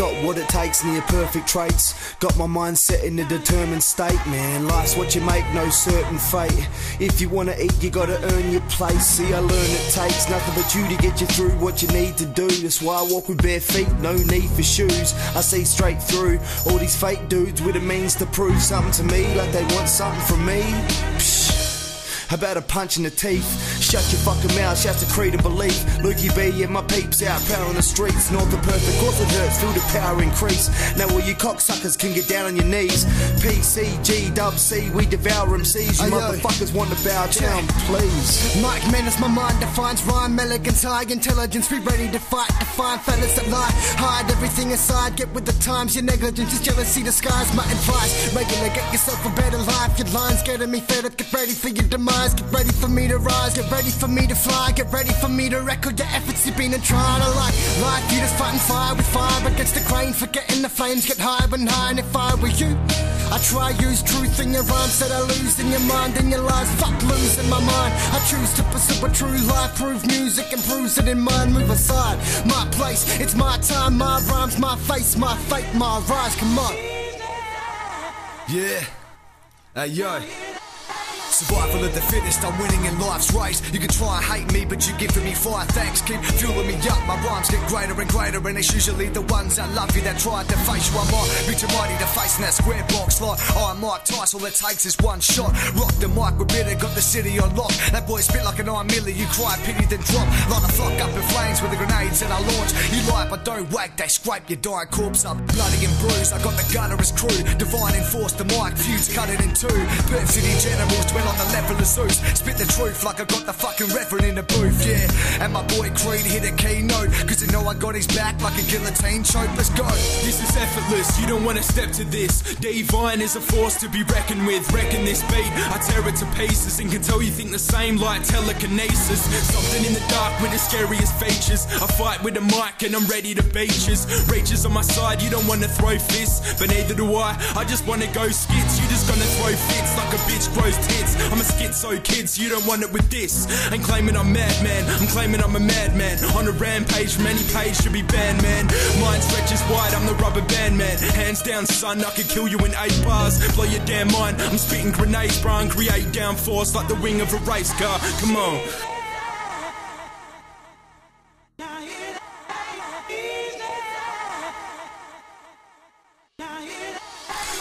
Got what it takes, near perfect traits. Got my mind set in a determined state, man. Life's what you make, no certain fate. If you wanna eat, you gotta earn your place. See, I learn it takes nothing but you to get you through what you need to do. That's why I walk with bare feet, no need for shoes. I see straight through all these fake dudes with a means to prove something to me, like they want something from me. About a punch in the teeth. Shut your fucking mouth, shouts to creed and belief. Lukey B and my peeps out prowling the streets. Not the perfect cause it hurts, feel the power increase. Now all you cocksuckers can get down on your knees. PCG, dub C, we devour MCs. You aye. motherfuckers want to bow down, please. Mike Menace, my mind defines rhyme, elegance, high intelligence, be ready to fight, define fellas that lie, hide everything aside, get with the times, your negligence is jealousy, disguise my advice, regular, get yourself a better life, your lines getting me fed up, get ready for your demise, get ready for me to rise, get ready for me to fly, get ready for me to record the efforts you've been and trying to like, life, you just fighting fire with fire against the grain, forgetting the flames get higher and higher, and if I were you, I try use truth in your rhymes that I lose in your mind and your lies. Fuck losing my mind. I choose to pursue a true life. Prove music improves it in mind. Move aside. My place, it's my time, my rhymes, my face, my fate, my rise. Come on. Yeah. Hey, yo. Survival of the fittest, I'm winning in life's race. You can try and hate me, but you're giving me fire. Thanks, keep fueling me up. My rhymes get greater and greater, and it's usually the ones that love you that try to face you. I might be too mighty to face in that square box like I'm Mike Tyson. All it takes is one shot. Rock the mic, we're bitter, got the city on lock. That boy spit like an iron milli. You cry, pity, then drop. Light the flock up in flames with the grenades that I launch. You lie, but don't whack. They scrape your dying corpse up, bloody and bruised. I got the gunner's crew, divine enforce the mic, Fueds cut it in two. Perth City generals dwell on the level of Zeus. Spit the truth like I got the fucking reverend in the booth, yeah. And my boy Creed hit a keynote, cause you know I got his back like a guillotine choke. Let's go. This is effortless, you don't wanna step to this. Divine is a force to be reckoned with. Reckon this beat, I tear it to pieces and can tell you think the same like telekinesis. Something in the dark with the scariest features. I fight with a mic and I'm ready to beaches. Reaches on my side, you don't wanna throw fists, but neither do I. I just wanna go skits, you just gonna throw fits like a bitch grows tits. I'm a schizo kids, you don't want it with this. Ain't claiming I'm madman, I'm claiming I'm a madman. On a rampage from any page should be banned, man. Mind stretches wide, I'm the rubber band man. Hands down, son, I could kill you in eight bars. Blow your damn mind. I'm spitting grenades, bro, and create downforce like the wing of a race car. Come on.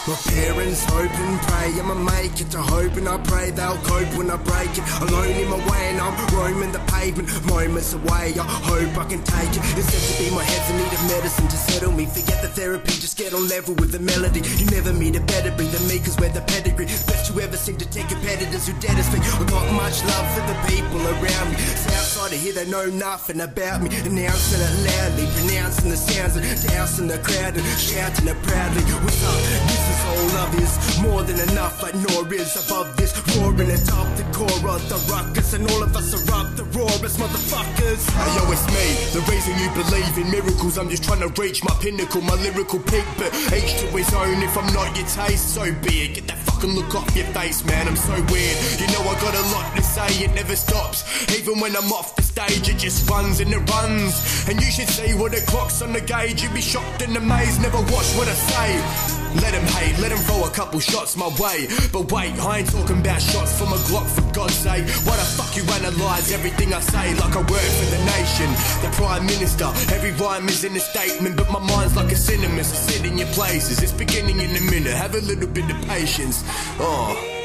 My parents hope and pray I'ma make it. I hope and I pray they'll cope when I break it. Alone in my way and I'm roaming the pavement. Moments away, I hope I can take it. It's said to be my need of medicine to settle me. Forget the therapy, just get on level with the melody. You never meet a better breed than me, cause we're the pedigree. Best you ever seem to take competitors who dead as feet. I got much love for the people around me. So outside of here, they know nothing about me. Announcing it loudly, pronouncing the sounds and dousing the crowd and shouting it proudly. What's up? All love is more than enough, like nor is above this. Roaring atop the core of the ruckus, and all of us are up the rawest motherfuckers. Hey yo, it's me, the reason you believe in miracles. I'm just trying to reach my pinnacle, my lyrical peak. But each to his own, if I'm not your taste, so be it. Get that fucking look off your face, man. I'm so weird. You know I got a lot to say, it never stops. Even when I'm off the stage, it just runs and it runs. And you should see what the clock's on the gauge. You'd be shocked and amazed, never watch what I say. Let him hate, let him throw a couple shots my way. But wait, I ain't talking about shots from a Glock for God's sake. Why the fuck you analyze everything I say like I work for the nation? The Prime Minister, every rhyme is in a statement, but my mind's like a cinema, so sit in your places. It's beginning in a minute, have a little bit of patience. Oh.